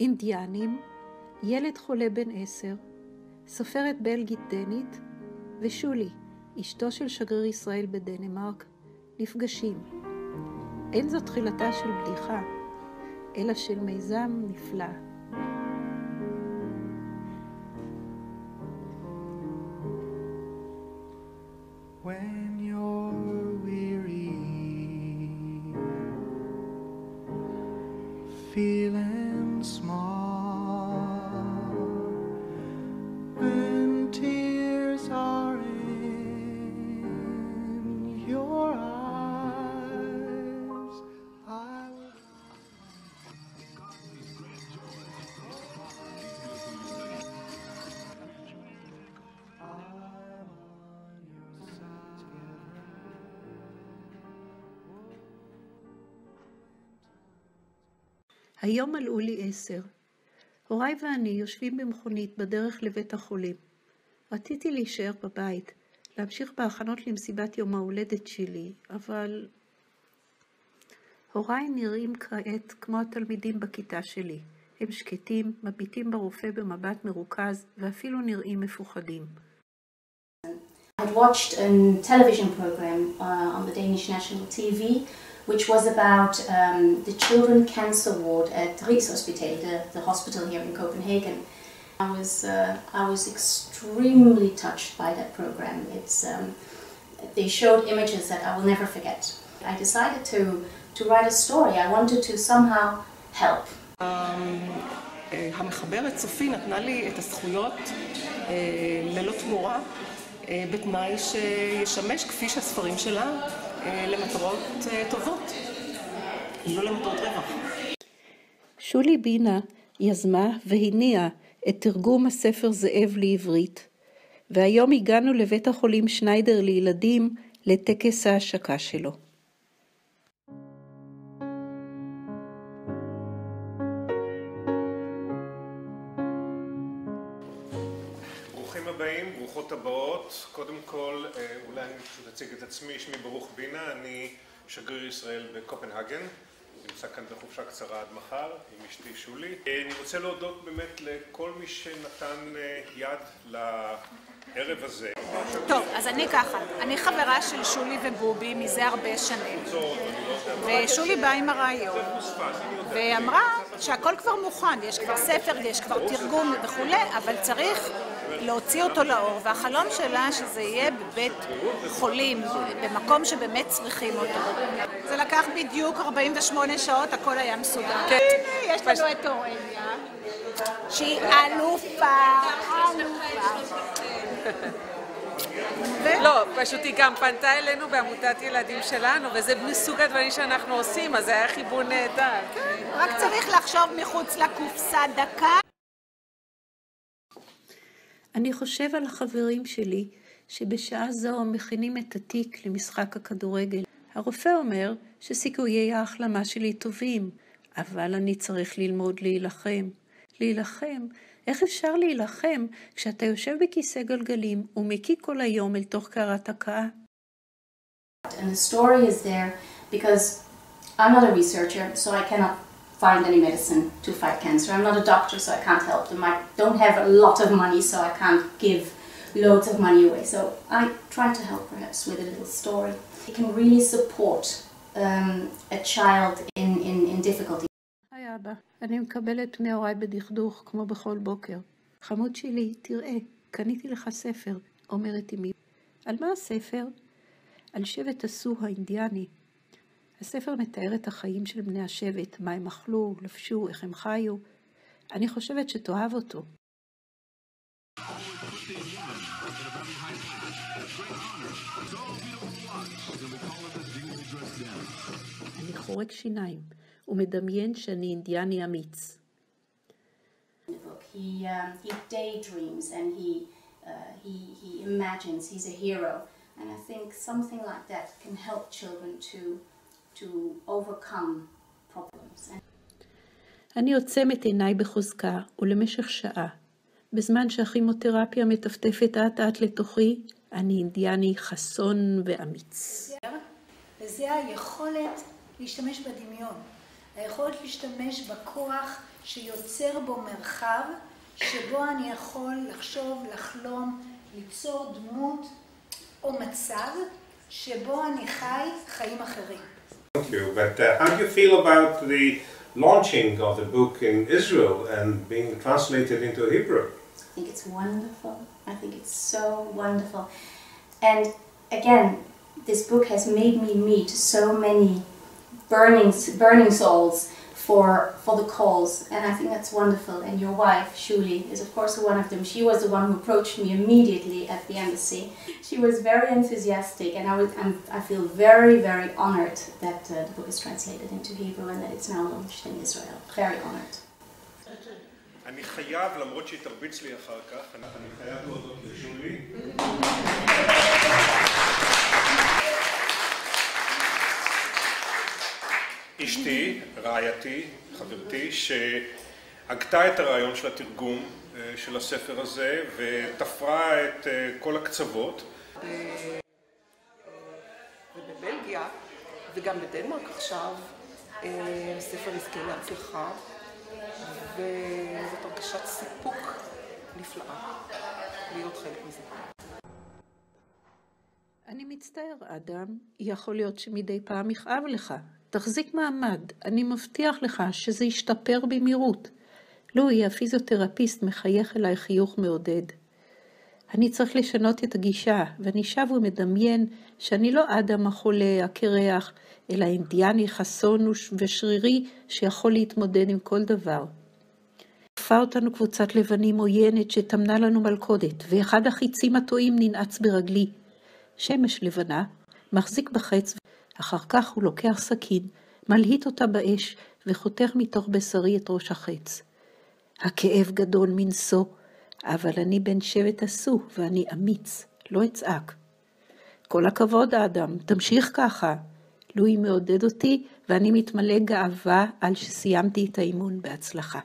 אינדיאנים, ילד חולה בן עשר, סופרת בלגית דנית, ושולי, אשתו של שגריר ישראל בדנמרק, נפגשים. אין זו תחילתה של בדיחה, אלא של מיזם נפלא. when היום מלאו לי עשר. הוריי ואני יושבים במכונית בדרך לבית החולים. רציתי להישאר בבית, להמשיך בהכנות למסיבת יום ההולדת שלי, אבל... הוריי נראים כעת כמו התלמידים בכיתה שלי. הם שקטים, מביטים ברופא במבט מרוכז, ואפילו נראים מפוחדים. I'd watched a television program uh, on the Danish national TV, which was about um, the children cancer ward at Rigshospitalet, the, the hospital here in Copenhagen. I was uh, I was extremely touched by that program. It's um, they showed images that I will never forget. I decided to to write a story. I wanted to somehow help. אה, המחברת סופי נתנה לי את הזכויות אה, ללא תמורה, אה, בתנאי שישמש כפי שהספרים שלה אה, למטרות אה, טובות, לא למטרות רווח. שולי בינה יזמה והניעה את תרגום הספר זאב לעברית, והיום הגענו לבית החולים שניידר לילדים לטקס ההשקה שלו. הבאים, ברוכות הבאות. קודם כל, אה, אולי אני פשוט אציג את עצמי, שמי ברוך בינה, אני שגריר ישראל בקופנהגן. נמצא כאן בחופשה קצרה עד מחר עם אשתי שולי. אה, אני רוצה להודות באמת לכל מי שנתן אה, יד לערב הזה. טוב, אז אני ככה, אני חברה של שולי ובובי מזה הרבה שנים, ושולי באה עם הרעיון, ואמרה שהכל כבר מוכן, יש כבר ספר, יש כבר תרגום וכולי, אבל צריך להוציא אותו לאור, והחלום שלה שזה יהיה בבית חולים, במקום שבאמת צריכים אותו. זה לקח בדיוק 48 שעות, הכל היה מסודר. כן. הנה, יש לנו את אורליה, שהיא אלופה, אלופה. לא, פשוט היא גם פנתה אלינו בעמותת ילדים שלנו, וזה מסוג הדברים שאנחנו עושים, אז זה היה חיבור נהדר. רק צריך לחשוב מחוץ לקופסה דקה. אני חושב על החברים שלי שבשעה זו מכינים את התיק למשחק הכדורגל. הרופא אומר שסיכויי ההחלמה שלי טובים, אבל אני צריך ללמוד להילחם. להילחם? איך אפשר להילחם כשאתה יושב בכיסא גלגלים ומקיא כל היום אל תוך קערת הקאה? And the story is there because I'm not a researcher, so I cannot find any medicine to fight cancer. I'm not a doctor, so I can't help them. I don't have a lot of money, so I can't give loads of money away. So I try to help perhaps with a little story. It can really support um, a child in, in, in difficulty. היי אבא, אני מקבלת מהוריי בדכדוך כמו בכל בוקר. חמוד שלי, תראה, קניתי לך ספר, אומרת אמי. על מה הספר? על שבט הסו האינדיאני. הספר מתאר את החיים של בני השבט, מה הם אכלו, לבשו, איך הם חיו. אני חושבת שתאהב אותו. אני חורק שיניים ומדמיין שאני אינדיאני אמיץ. um, uh. And I think something like that can help children to, to overcome problems. אני עוצם את עיניי בחוזקה, ולמשך שעה, בזמן שהכימותרפיה מטפטפת אט אט לתוכי, אני אינדיאני חסון ואמיץ. וזה היכולת להשתמש בדמיון. היכולת להשתמש בכוח שיוצר בו מרחב, שבו אני יכול לחשוב, לחלום, ליצור דמות או מצב שבו אני חי חיים אחרים. Thank you. But uh, how do you feel about the launching of the book in Israel and being translated into Hebrew? I think it's wonderful. I think it's so wonderful. And again, this book has made me meet so many burning, burning souls for, for the calls, and I think that's wonderful. And your wife, Shuli, is of course one of them. She was the one who approached me immediately at the embassy. She was very enthusiastic, and I, was, I'm, I feel very, very honored that uh, the book is translated into Hebrew and that it's now launched in Israel. Very honored. אני חייב, למרות שהיא תרביץ לי אחר כך, אני אני חייב להודות לשולי. אשתי, רעייתי, חברתי, שהגתה את הרעיון של התרגום אה, של הספר הזה ותפרה את אה, כל הקצוות. ובבלגיה, וגם בדנמרק עכשיו, אה, הספר יזכה להצלחה, וזאת הרגשת סיפוק נפלאה להיות חלק מזה. אני מצטער, אדם, יכול להיות שמדי פעם יכאב לך. תחזיק מעמד, אני מבטיח לך שזה ישתפר במהירות. לואי, הפיזיותרפיסט, מחייך אליי חיוך מעודד. אני צריך לשנות את הגישה, ואני שב ומדמיין שאני לא אדם החולה, הקרח, אלא אינדיאני חסון ושרירי שיכול להתמודד עם כל דבר. עקפה אותנו קבוצת לבנים עוינת שטמנה לנו מלכודת, ואחד החיצים הטועים ננעץ ברגלי. שמש לבנה, מחזיק בחץ, אחר כך הוא לוקח סכין, מלהיט אותה באש, וחותך מתוך בשרי את ראש החץ. הכאב גדול מנשוא, אבל אני בן שבט עשו, ואני אמיץ, לא אצעק. כל הכבוד, האדם, תמשיך ככה. לואי מעודד אותי, ואני מתמלא גאווה על שסיימתי את האימון בהצלחה.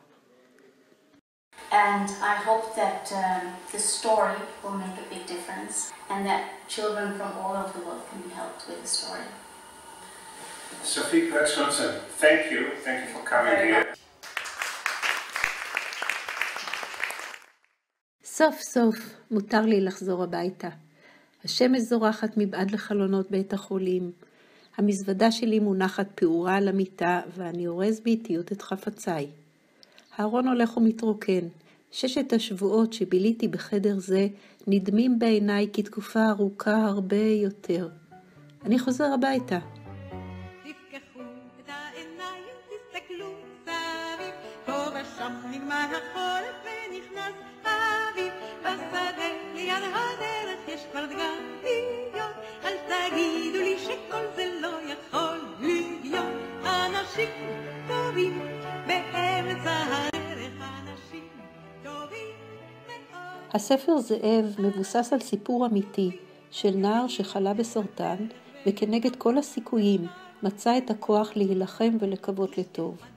And I hope that um, the story will make a big difference and that children from all over the world can be helped with the story. Sophie Kretschmanson, thank you. Thank you for coming here. סוף סוף מותר לי לחזור הביתה. השמש זורחת מבעד לחלונות בית החולים. המזוודה שלי מונחת פעורה על המיטה, ואני אורז באיטיות את חפציי. הארון הולך ומתרוקן. ששת השבועות שביליתי בחדר זה נדמים בעיניי כתקופה ארוכה הרבה יותר. אני חוזר הביתה. ושם נגמר החורף ונכנס האביב, בשדה ליד הדרך יש כבר דגניות, אל תגידו לי שכל זה לא יכול להיות, אנשים טובים באמצע הדרך. הספר זאב מבוסס על סיפור אמיתי של נער שחלה בסרטן, וכנגד כל הסיכויים מצא את הכוח להילחם ולקוות לטוב.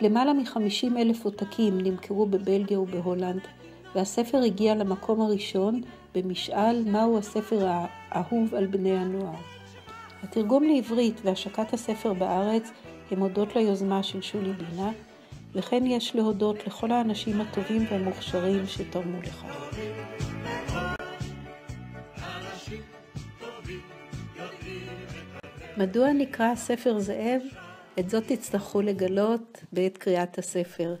למעלה מ-50 אלף עותקים נמכרו בבלגיה ובהולנד, והספר הגיע למקום הראשון במשאל מהו הספר האהוב על בני הנוער. התרגום לעברית והשקת הספר בארץ הם הודות ליוזמה של שולי בינה, וכן יש להודות לכל האנשים הטובים והמוכשרים שתרמו לכך. מדוע נקרא ספר זאב? את זאת תצטרכו לגלות בעת קריאת הספר.